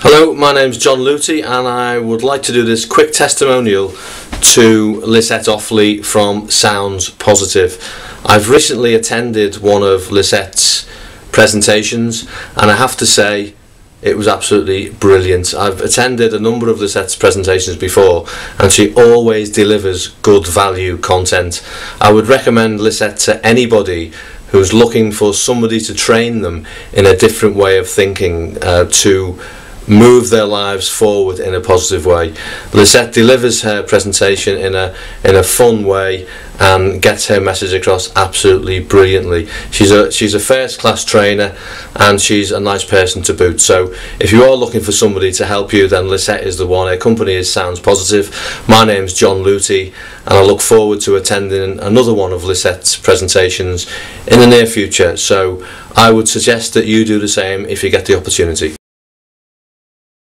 Hello, my name's Jon Leuty and I would like to do this quick testimonial to Lysette Offley from Sounds Positive. I've recently attended one of Lysette's presentations and I have to say it was absolutely brilliant. I've attended a number of Lysette's presentations before and she always delivers good value content. I would recommend Lysette to anybody who's looking for somebody to train them in a different way of thinking uh, to move their lives forward in a positive way. Lysette delivers her presentation in a in a fun way and gets her message across absolutely brilliantly. She's a she's a first class trainer and she's a nice person to boot. So if you are looking for somebody to help you then Lysette is the one. Her company is Sounds Positive. My name's Jon Leuty and I look forward to attending another one of Lysette's presentations in the near future. So I would suggest that you do the same if you get the opportunity.